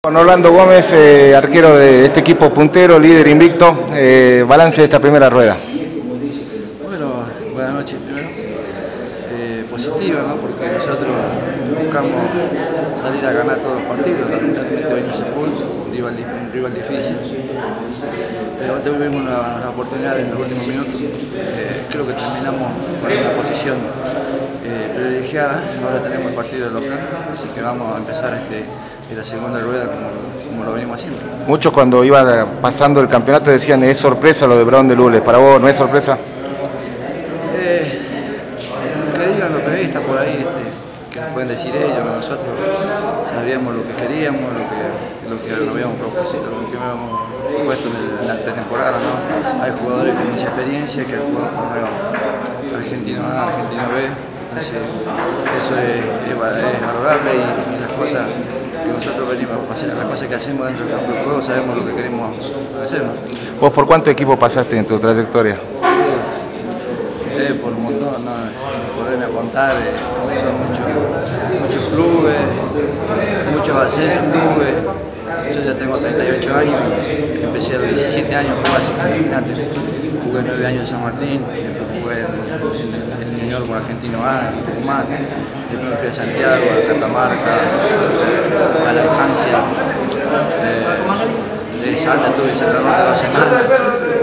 Con Orlando Gómez, eh, arquero de este equipo puntero, líder invicto, eh, balance de esta primera rueda. Bueno, buenas noches primero. Eh, positiva, ¿no? porque nosotros buscamos salir a ganar todos los partidos, lamentablemente hoy no se un rival, difícil. Pero tuvimos una, una oportunidad en los últimos minutos, creo que terminamos con una posición privilegiada, ahora tenemos el partido local, así que vamos a empezar este, en la segunda rueda como, como lo venimos haciendo. Muchos cuando iba pasando el campeonato decían es sorpresa lo de Brown de Lules. ¿Para vos no es sorpresa? Eh, que digan los periodistas por ahí, este, que nos pueden decir ellos, nosotros sabíamos lo que queríamos, lo que, lo que nos habíamos propuesto, lo que habíamos puesto en la temporada. ¿no? Hay jugadores con mucha experiencia que han jugado torneo argentino A, argentino B, entonces eso es, es, es valorable y, y las cosas que nosotros venimos, o sea, las cosas que hacemos dentro del campo de juego, sabemos lo que queremos hacer. ¿no? ¿Vos por cuánto equipo pasaste en tu trayectoria? Eh, por un montón, ¿no? poderme contar, eh, son muchos, muchos clubes, muchos ascensos clubes. Yo ya tengo 38 años, empecé a los 17 años a jugar, así que imagínate. Jugué 9 años en San Martín, después jugué en, en, New York con Argentino A, en Tucumán, después me fui a Santiago, a Catamarca, a La Infancia. Eh, de Salta tuve en Santa Rosa dos semanas,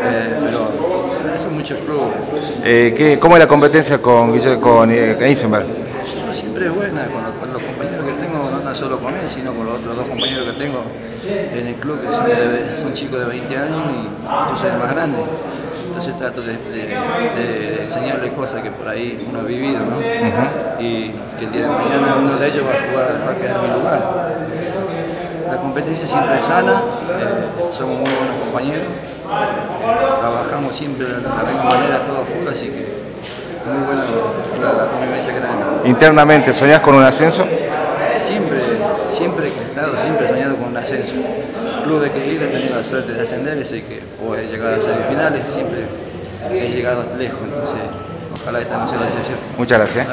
eh, pero son muchos clubes. Eh, ¿qué, ¿Cómo es la competencia con, con Eisenberg? Siempre es buena con los, con los, compañeros que tengo, no tan solo con él, sino con los otros dos compañeros que tengo en el club, que son, de, son chicos de 20 años y yo soy el más grande. Entonces trato de, de, de enseñarles cosas que por ahí uno ha vivido, ¿no? Uh -huh. Y que el día de mañana uno de ellos va a jugar, va a quedar en mi lugar. La competencia siempre es sana, eh, somos muy buenos compañeros, trabajamos siempre de la misma manera todo fútbol, así que muy buena la, la, convivencia que tenemos. Internamente, ¿soñás con un ascenso? Siempre, siempre he estado, siempre he soñado con un ascenso. Club de que ir he tenido la suerte de ascender, así que o he llegado a semifinales, siempre he llegado lejos, entonces ojalá esta no sea la excepción. Muchas gracias.